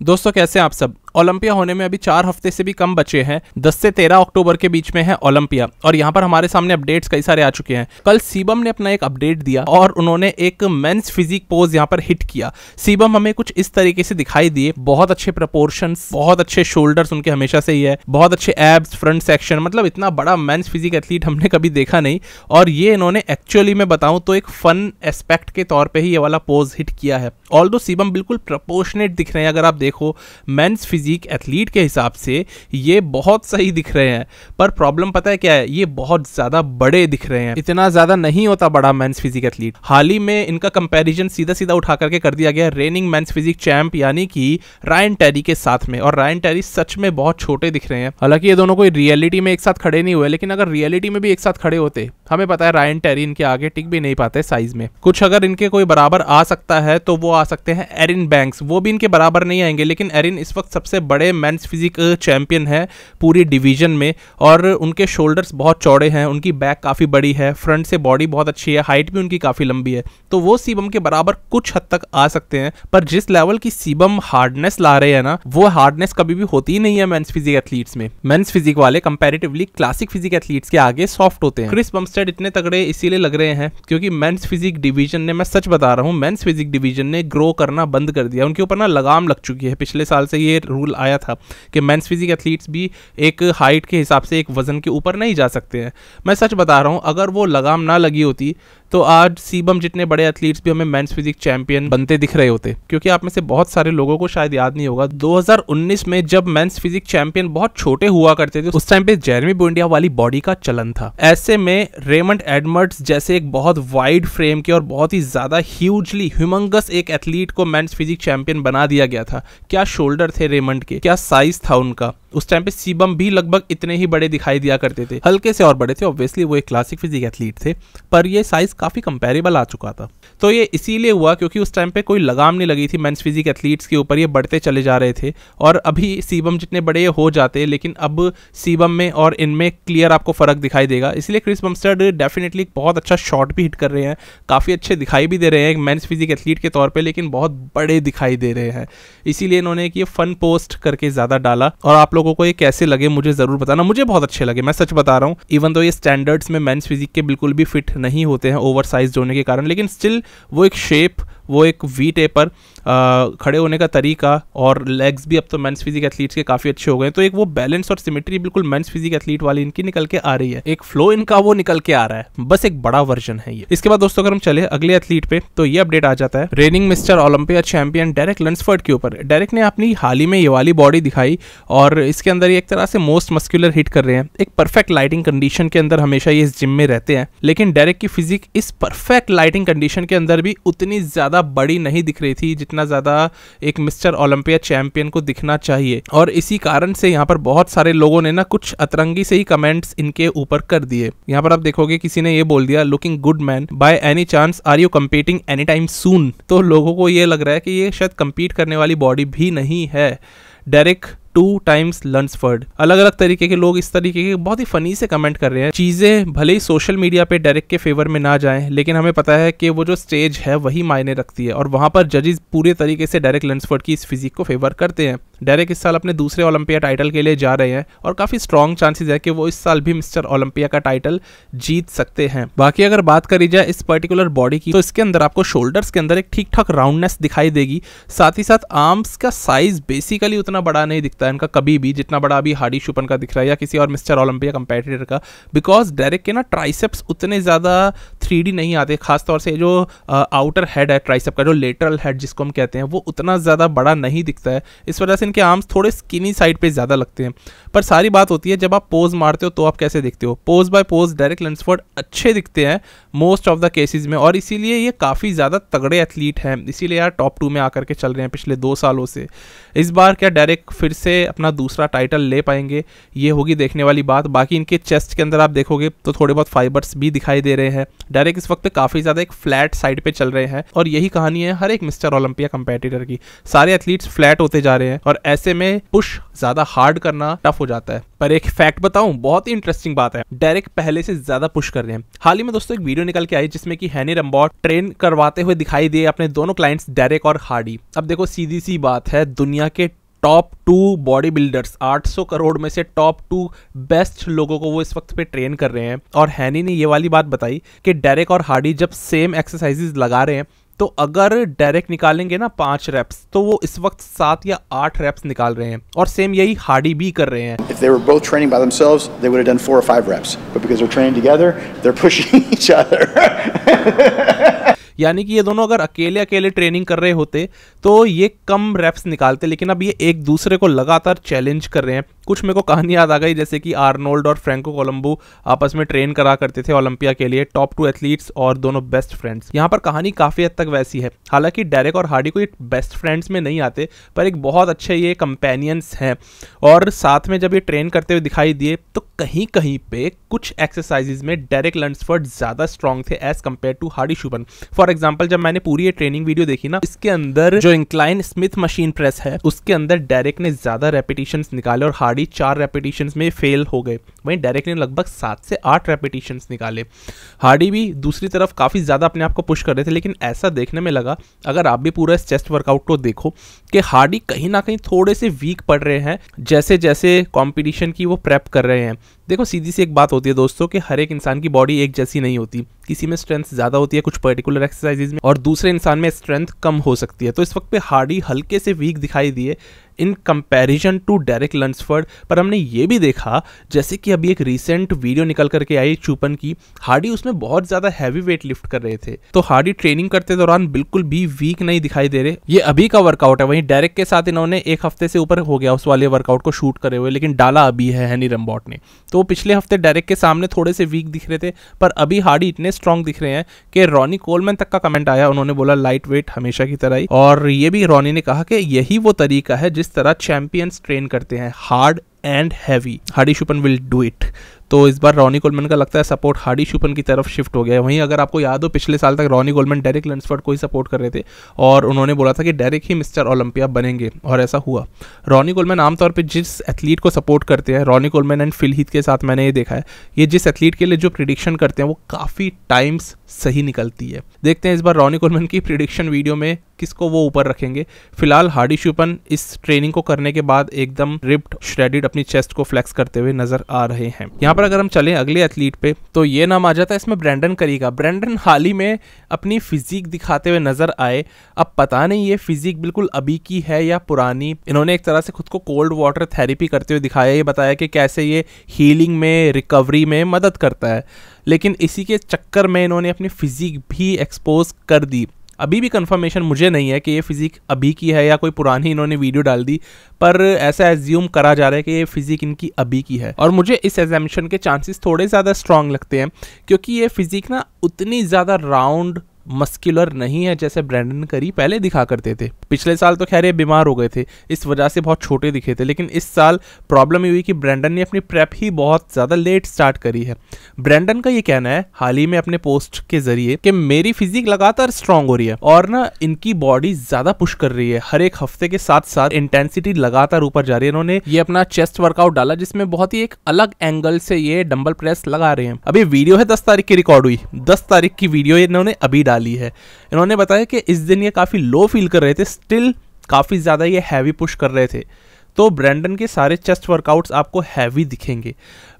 दोस्तों कैसे आप सब ओलंपिया होने में अभी चार हफ़्ते से भी कम बचे हैं। 10 से 13 अक्टूबर के बीच में है ओलंपिया। और यहाँ पर हमारे सामने अपडेट्स कई सारे आ चुके हैं। कल सीबम ने अपना एक अपडेट दिया और उन्होंने एक मेंस फिजिक पोज यहाँ पर हिट किया। सीबम हमें कुछ इस तरीके से दिखाई दिए। बहुत अच्छे प्रपोर्शन बहुत अच्छे शोल्डर्स उनके हमेशा से ही है। बहुत अच्छे एब्स फ्रंट सेक्शन मतलब इतना बड़ा मेन्स फिजिक एथलीट हमने कभी देखा नहीं। और ये इन्होंने एक्चुअली में बताऊँ तो एक फन एस्पेक्ट के तौर पर ही ये वाला पोज हिट किया है। ऑल दो सीबम बिल्कुल प्रपोर्शनेट दिख रहे हैं, अगर आप देखो, मेंस फिजिक एथलीट के हिसाब से ये बहुत सही दिख रहे हैं। पर प्रॉब्लम पता है क्या है? ये बहुत ज़्यादा बड़े दिख रहे हैं। इतना ज़्यादा नहीं होता बड़ा मेंस फिजिक एथलीट। हाल ही में इनका कंपैरिजन सीधा सीधा उठा करके कर दिया गया रेनिंग मेंस फिजिक चैंप यानी कि रायन टेरी के साथ में। और रायन टेरी सच में बहुत छोटे दिख रहे हैं। हालाँकि ये दोनों कोई रियलिटी में एक साथ खड़े नहीं हुए, लेकिन अगर रियलिटी में भी एक साथ खड़े होते, हमें पता है रायन टेरी इनके आगे टिक भी नहीं पाते साइज़ में। कुछ अगर इनके कोई बराबर आ सकता है तो वो आ सकते हैं एरिन बैंक्स वो भी इनके बराबर नहीं आएँगे, लेकिन एरिन इस वक्त सबसे बड़े मेंस फिजिक चैंपियन है पूरी डिवीज़न में और उनके शोल्डर्स बहुत चौड़े हैं, उनकी बैक काफ़ी बड़ी है फ्रंट से बॉडी बहुत अच्छी है हाइट भी उनकी काफ़ी लंबी है। तो वो सीबम के बराबर कुछ हद तक आ सकते हैं, पर जिस लेवल की सीबम हार्डनेस ला रहे हैं ना, वो हार्डनेस कभी भी होती ही नहीं है मेंस फिजिक एथलीट्स में। मेंस फिजिक वाले कंपेरेटिवली क्लासिक फिजिक एथलीट्स के आगे सॉफ्ट होते हैं। क्रिस बमस्टेड इतने तगड़े इसीलिए लग रहे हैं क्योंकि मेंस फिजिक डिवीज़न ने, मैं सच बता रहा हूँ मेंस फिजिक डिवीज़न ने ग्रो करना बंद कर दिया। उनके ऊपर ना लगाम लग चुकी है। पिछले साल से ये रूल आया था कि मेंस फिजिक एथलीट्स भी एक हाइट के हिसाब से एक वज़न के ऊपर नहीं जा सकते हैं। मैं सच बता रहा हूँ, अगर वो लगाम ना लगी होती तो आज सीबम जितने बड़े एथलीट्स भी हमें मेंस फिजिक चैंपियन बनते दिख रहे होते, क्योंकि आप में से बहुत सारे लोगों को शायद याद नहीं होगा 2019 में जब मेंस फिजिक चैंपियन बहुत छोटे हुआ करते थे, उस टाइम पे जेरमी बोंडिया वाली बॉडी का चलन था। ऐसे में रेमंड एडमर्ड्स जैसे एक बहुत वाइड फ्रेम के और बहुत ही ज़्यादा ह्यूजली ह्यूमंगस एक एथलीट को मेंस फिजिक चैंपियन बना दिया गया था। क्या शोल्डर थे रेमंड के? क्या साइज़ था उनका? उस टाइम पे सीबम भी लगभग इतने ही बड़े दिखाई दिया करते थे। हल्के से और बड़े थे ऑब्वियसली वो एक क्लासिक फिजिक एथलीट थे, पर ये साइज़ काफ़ी कंपेरेबल आ चुका था। तो ये इसीलिए हुआ क्योंकि उस टाइम पे कोई लगाम नहीं लगी थी मेंस फिजिक एथलीट्स के ऊपर, ये बढ़ते चले जा रहे थे, और अभी सीबम जितने बड़े ये हो जाते लेकिन अब सीबम में और इनमें क्लियर आपको फ़र्क दिखाई देगा। इसलिए क्रिस बमस्टर्ड डेफिनेटली बहुत अच्छा शॉट भी हिट कर रहे हैं, काफ़ी अच्छे दिखाई भी दे रहे हैं मेंस फिजिक एथलीट के तौर पर लेकिन बहुत बड़े दिखाई दे रहे हैं। इसीलिए इन्होंने एक ये फन पोस्ट करके ज़्यादा डाला, और आप लोगों को ये कैसे लगे मुझे ज़रूर बताना। मुझे बहुत अच्छे लगे, मैं सच बता रहा हूँ। इवन तो ये स्टैंडर्ड्स में मेंस फिजिक के बिल्कुल भी फिट नहीं होते हैं ओवर साइज़ होने के कारण, लेकिन स्टिल वो एक शेप वो एक वी टेपर खड़े होने का तरीका और लेग्स भी अब तो मेंस फिजिक एथलीट्स के काफ़ी अच्छे हो गए तो एक वो बैलेंस और सिमेट्री बिल्कुल मेंस फिजिक एथलीट वाली इनकी निकल के आ रही है। एक फ्लो इनका वो निकल के आ रहा है। बस एक बड़ा वर्जन है ये। इसके बाद दोस्तों अगर हम चले अगले एथलीट पे तो ये अपडेट आ जाता है। Reigning mister Olympia champion Derek Lunsford के ऊपर। डेरेक ने अपनी हाल ही में ये वाली बॉडी दिखाई और इसके अंदर ये एक तरह से मोस्ट मस्क्यूलर हिट कर रहे हैं। एक परफेक्ट लाइटिंग कंडीशन के अंदर हमेशा ये इस जिम में रहते हैं। लेकिन डेरेक की फिजिक इस परफेक्ट लाइटिंग कंडीशन के अंदर भी उतनी ज़्यादा बड़ी नहीं दिख रही थी, जितना ज़्यादा एक मिस्टर ओलंपिया चैंपियन को दिखना चाहिए। और इसी कारण से यहाँ पर बहुत सारे लोगों ने ना कुछ अतरंगी से ही कमेंट्स इनके ऊपर कर दिए। यहाँ पर आप देखोगे किसी ने ये बोल दिया looking good man by any chance are you competing any time soon तो लोगों को ये लग रहा है कि ये शायद कम्पीट करने वाली बॉडी भी नहीं है। डेरिक टू टाइम्स लंसफर्ड अलग अलग तरीके के लोग इस तरीके के बहुत ही फनी से कमेंट कर रहे हैं। चीज़ें भले ही सोशल मीडिया पे डायरेक्ट के फेवर में ना जाए, लेकिन हमें पता है कि वो जो स्टेज है, वही मायने रखती है। और वहाँ पर जजेस पूरे तरीके से डायरेक्ट लंसफर्ड की इस फिजिक को फेवर करते हैं। डायरेक्ट इस साल अपने दूसरे ओलंपिया टाइटल के लिए जा रहे हैं और काफ़ी स्ट्रॉन्ग चांसेस है कि वो इस साल भी मिस्टर ओलंपिया का टाइटल जीत सकते हैं। बाकी अगर बात करी जाए इस पर्टिकुलर बॉडी की तो इसके अंदर आपको शोल्डर्स के अंदर एक ठीक ठाक राउंडनेस दिखाई देगी। साथ ही साथ आर्म्स का साइज़ बेसिकली उतना बड़ा नहीं दिखता है इनका कभी भी, जितना बड़ा अभी हार्डी शुपन का दिख रहा है या किसी और मिस्टर ओलंपिया कंपेटिटर का। बिकॉज़ डायरेक्ट के ना ट्राइसेप्स उतने ज़्यादा थ्री नहीं आते, खासतौर से जो आउटर हेड है ट्राइसेप का, जो लेटरल हेड जिसको हम कहते हैं, वो उतना ज़्यादा बड़ा नहीं दिखता है। इस वजह से इनके आर्म्स थोड़े स्किनी साइड पे ज़्यादा लगते हैं। पर सारी बात होती है, जब आप पोज मारते हो तो आप कैसे दिखते हो? Pose by pose direct Lunsford अच्छे दिखते हैं मोस्ट ऑफ़ द केसेज में, और इसीलिए ये काफ़ी ज़्यादा तगड़े एथलीट हैं। इसीलिए यार टॉप टू में आकर के चल रहे हैं पिछले दो सालों से। इस बार क्या डायरेक्ट फिर से अपना दूसरा टाइटल ले पाएँगे? ये होगी देखने वाली बात। बाकी इनके चेस्ट के अंदर आप देखोगे तो थोड़े बहुत फाइबर्स भी दिखाई दे रहे हैं। डायरेक्ट इस वक्त काफ़ी ज़्यादा एक फ्लैट साइड पे चल रहे हैं और यही कहानी है हर एक मिस्टर ओलंपिया कंपेटिटर की। सारे एथलीट्स फ्लैट होते जा रहे हैं और ऐसे में पुश ज़्यादा हार्ड करना टफ हो जाता है। पर एक फैक्ट बताऊँ, बहुत ही इंटरेस्टिंग बात है। डायरेक्ट पहले से ज़्यादा पुश कर रहे हैं। हाल ही में दोस्तों एक वीडियो निकल के आई जिसमें कि हैनी रंबॉट ट्रेन करवाते हुए दिखाई दिए अपने दोनों क्लाइंट्स डेरेक और हार्डी। अब देखो, सीधी सी बात है, दुनिया के top two bodybuilders 800 crore में से टॉप टू बेस्ट लोगों को वो इस वक्त पे ट्रेन कर रहे हैं। और हैनी ने ये वाली बात बताई कि डेरेक और हार्डी जब सेम एक्सरसाइजेज लगा रहे हैं तो अगर डायरेक्ट निकालेंगे ना पाँच रेप्स तो वो इस वक्त सात या आठ रेप्स निकाल रहे हैं। और सेम यही हार्डी भी कर रहे हैं। Together. यानी कि ये दोनों अगर अकेले अकेले ट्रेनिंग कर रहे होते तो ये कम रेप्स निकालते, लेकिन अब ये एक दूसरे को लगातार चैलेंज कर रहे हैं। कुछ मेरे को कहानी याद आ गई, जैसे कि आर्नोल्ड और फ्रेंको कोलंबो आपस में ट्रेन करा करते थे ओलंपिया के लिए, टॉप टू एथलीट्स और दोनों बेस्ट फ्रेंड्स। यहाँ पर कहानी काफ़ी हद तक वैसी है। हालाँकि डेरेक और हार्डी कोई बेस्ट फ्रेंड्स में नहीं आते, पर एक बहुत अच्छे ये कंपेनियंस हैं। और साथ में जब ये ट्रेन करते हुए दिखाई दिए तो कहीं कहीं पे कुछ एक्सरसाइजेज में डेरेक लंसफर्ड ज़्यादा स्ट्रॉन्ग थे as compared to Hadi Choopan for example जब मैंने पूरी ये ट्रेनिंग वीडियो देखी ना, इसके अंदर जो इंक्लाइन स्मिथ मशीन प्रेस है, उसके अंदर डेरेक ने ज़्यादा रेपिटेशन निकाले और हार्डी चार रेपिटेशन में फेल हो गए। वहीं डायरेक्ट ने लगभग सात से आठ रेपिटेशन निकाले। हार्डी भी दूसरी तरफ़ काफ़ी ज़्यादा अपने आप को पुश कर रहे थे, लेकिन ऐसा देखने में लगा, अगर आप भी पूरा इस चेस्ट वर्कआउट को देखो, कि हार्डी कहीं ना कहीं थोड़े से वीक पड़ रहे हैं जैसे जैसे कॉम्पिटिशन की वो प्रेप कर रहे हैं। देखो, सीधी सी एक बात होती है दोस्तों कि हर एक इंसान की बॉडी एक जैसी नहीं होती। किसी में स्ट्रेंथ ज़्यादा होती है कुछ पर्टिकुलर एक्सरसाइजेज में और दूसरे इंसान में स्ट्रेंथ कम हो सकती है। तो इस वक्त पे हार्डी हल्के से वीक दिखाई दिए in comparison to Derek Lunsford पर हमने ये भी देखा, जैसे कि अभी एक रिसेंट वीडियो निकल करके आई चूपन की, हार्डी उसमें बहुत ज़्यादा हैवी वेट लिफ्ट कर रहे थे। तो हार्डी ट्रेनिंग करते दौरान बिल्कुल भी वीक नहीं दिखाई दे रहे। ये अभी का वर्कआउट है, वहीं डेरिक के साथ इन्होंने एक हफ़्ते से ऊपर हो गया उस वाले वर्कआउट को शूट करे हुए, लेकिन डाला अभी है हैनी रम्बॉट ने। तो पिछले हफ़्ते डेरेक के सामने थोड़े से वीक दिख रहे थे, पर अभी हार्डी इतने स्ट्रॉन्ग दिख रहे हैं कि रॉनी कोलमैन तक का कमेंट आया। उन्होंने बोला लाइट वेट हमेशा की तरह ही। और ये भी रॉनी ने कहा कि यही वो तरीका है जिस तरह चैंपियंस ट्रेन करते हैं। Hard and heavy Hadi Choopan will do it तो इस बार रॉनी कोलमैन का लगता है सपोर्ट हार्डी शुपन की तरफ़ शिफ्ट हो गया है। वहीं अगर आपको याद हो, पिछले साल तक रॉनी कोलमैन डेरिक लंसफर्ड को ही सपोर्ट कर रहे थे और उन्होंने बोला था कि डेरिक ही मिस्टर ओलंपिया बनेंगे और ऐसा हुआ। रॉनी कोलमैन आमतौर पर जिस एथलीट को सपोर्ट करते हैं रॉनी कोलमैन एंड फिलहीत के साथ मैंने ये देखा है, ये जिस एथलीट के लिए जो प्रिडिक्शन करते हैं, वो काफ़ी टाइम्स सही निकलती है। देखते हैं इस बार रॉनी कोलमैन की प्रिडिक्शन वीडियो में किसको वो ऊपर रखेंगे। फ़िलहाल हार्डी शुपन इस ट्रेनिंग को करने के बाद एकदम रिप्ड श्रेडिड अपनी चेस्ट को फ्लेक्स करते हुए नज़र आ रहे हैं। यहाँ पर अगर हम चले अगले एथलीट पे तो ये नाम आ जाता है इसमें ब्रैंडन करीगा ब्रैंडन हाल ही में अपनी फिजिक दिखाते हुए नज़र आए। अब पता नहीं ये फिजिक बिल्कुल अभी की है या पुरानी। इन्होंने एक तरह से खुद को कोल्ड वाटर थेरेपी करते हुए दिखाया। ये बताया कि कैसे ये हीलिंग में रिकवरी में मदद करता है। लेकिन इसी के चक्कर में इन्होंने अपनी फिजिक भी एक्सपोज कर दी। अभी भी कंफर्मेशन मुझे नहीं है कि ये फिजिक अभी की है या कोई पुरानी इन्होंने वीडियो डाल दी, पर ऐसा एज्यूम करा जा रहा है कि ये फिजिक इनकी अभी की है। और मुझे इस एग्जामिशन के चांसेस थोड़े ज़्यादा स्ट्रांग लगते हैं, क्योंकि ये फिजिक ना उतनी ज़्यादा राउंड मस्कुलर नहीं है जैसे ब्रैंडन करी पहले दिखा करते थे। पिछले साल तो खैर ये बीमार हो गए थे। इस वजह से बहुत छोटे दिखे थे, लेकिन इस साल प्रॉब्लम ये हुई कि ब्रैंडन ने अपनी प्रेप ही बहुत ज़्यादा लेट स्टार्ट करी है। ब्रैंडन का ये कहना है, हाल ही में अपने पोस्ट के ज़रिए कि मेरी फिजिक लगातार स्ट्रांग हो रही है और ना इनकी बॉडी ज़्यादा पुश कर रही है। हर एक हफ़्ते के साथ साथ इंटेंसिटी लगातार ऊपर जा रही है। इन्होंने ये अपना चेस्ट वर्कआउट डाला, जिसमें बहुत ही एक अलग एंगल से ये डम्बल प्रेस लगा रहे हैं। अभी वीडियो है दस तारीख की रिकॉर्ड हुई। दस तारीख की वीडियो इन्होंने अभी डाली। डाली है। इन्होंने बताया कि इस दिन ये काफ़ी लो फील कर रहे थे स्टिल काफ़ी ज़्यादा ये हैवी पुश कर रहे थे। तो ब्रैंडन के सारे चेस्ट वर्कआउट्स आपको हैवी दिखेंगे।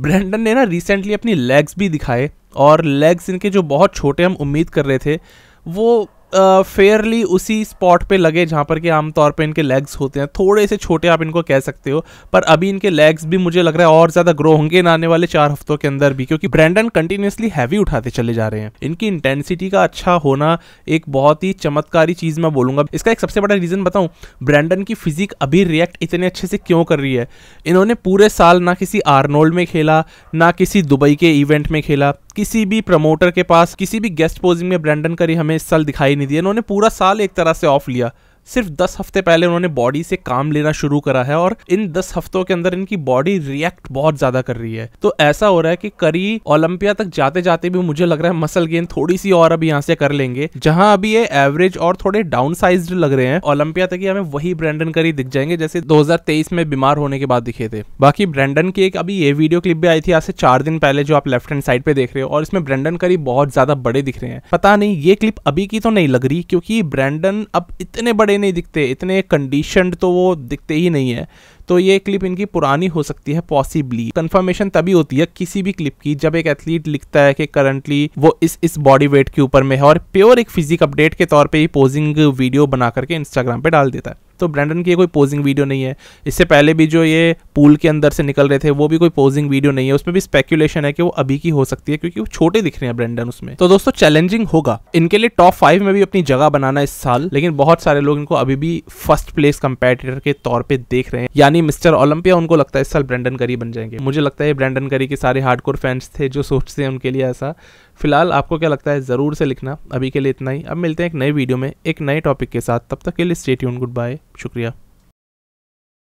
ब्रैंडन ने ना रिसेंटली अपनी लेग्स भी दिखाए, और लेग्स इनके जो बहुत छोटे हम उम्मीद कर रहे थे, वो फेयरली उसी स्पॉट पे लगे जहाँ पर कि आमतौर पे इनके लेग्स होते हैं। थोड़े से छोटे आप इनको कह सकते हो, पर अभी इनके लेग्स भी मुझे लग रहा है और ज़्यादा ग्रो होंगे इन आने वाले चार हफ्तों के अंदर भी, क्योंकि ब्रैंडन कंटिन्यूसली हैवी उठाते चले जा रहे हैं। इनकी इंटेंसिटी का अच्छा होना एक बहुत ही चमत्कारी चीज़ मैं बोलूँगा। इसका एक सबसे बड़ा रीज़न बताऊँ ब्रैंडन की फिजिक अभी रिएक्ट इतने अच्छे से क्यों कर रही है? इन्होंने पूरे साल ना किसी आर्नोल्ड में खेला, ना किसी दुबई के इवेंट में खेला। किसी भी प्रमोटर के पास, किसी भी गेस्ट पोजिंग में ब्रैंडन करी हमें इस साल दिखाई नहीं दिया उन्होंने पूरा साल एक तरह से ऑफ़ लिया। सिर्फ़ दस हफ़्ते पहले उन्होंने बॉडी से काम लेना शुरू करा है और इन दस हफ्तों के अंदर इनकी बॉडी रिएक्ट बहुत ज़्यादा कर रही है। तो ऐसा हो रहा है कि करी ओलंपिया तक जाते जाते भी मुझे लग रहा है मसल गेन थोड़ी सी और अभी यहाँ से कर लेंगे, जहाँ अभी ये एवरेज और थोड़े डाउन साइज़ लग रहे हैं। ओलंपिया तक ही हमें वही ब्रांडन करी दिख जाएँगे, जैसे 2023 में बीमार होने के बाद दिखे थे। बाकी ब्रांडन की एक अभी ये वीडियो क्लिप भी आई थी आज से चार दिन पहले जो आप लेफ़्ट हैंड साइड पे देख रहे हो, और इसमें ब्रांडन करी बहुत ज़्यादा बड़े दिख रहे हैं। पता नहीं, ये क्लिप अभी की तो नहीं लग रही, क्योंकि ब्रांडन अब इतने बड़े नहीं दिखते, इतने कंडीशन तो वो दिखते ही नहीं है। तो ये क्लिप इनकी पुरानी हो सकती है पॉसिबली कंफर्मेशन तभी होती है किसी भी क्लिप की जब एक एथलीट लिखता है कि करंटली वो इस इस बॉडी वेट के ऊपर में है और प्योर एक फिजिक अपडेट के तौर पे ही पोजिंग वीडियो बना करके इंस्टाग्राम पे डाल देता है। तो ब्रांडन की कोई पोजिंग वीडियो नहीं है। इससे पहले भी जो ये पूल के अंदर से निकल रहे थे, वो भी कोई पोजिंग वीडियो नहीं है। उसमें भी स्पेक्यूलेशन है कि वो अभी की हो सकती है, क्योंकि वो छोटे दिख रहे हैं ब्रांडन उसमें। तो दोस्तों चैलेंजिंग होगा। इनके लिए टॉप फाइव में भी अपनी जगह बनाना इस साल, लेकिन बहुत सारे लोग इनको अभी भी फ़र्स्ट प्लेस कंपेटिटर के तौर पर देख रहे हैं। यानी मिस्टर ओलंपिया, उनको लगता है इस साल ब्रांडन करी बन जाएँगे। मुझे लगता है ब्रांडन करी के सारे हार्डकोर फैंस थे जो सोचते हैं उनके लिए ऐसा। फ़िलहाल आपको क्या लगता है, ज़रूर से लिखना। अभी के लिए इतना ही। अब मिलते हैं एक नए वीडियो में, एक नए टॉपिक के साथ। तब तक के लिए स्टेट गुड बाय शुक्रिया।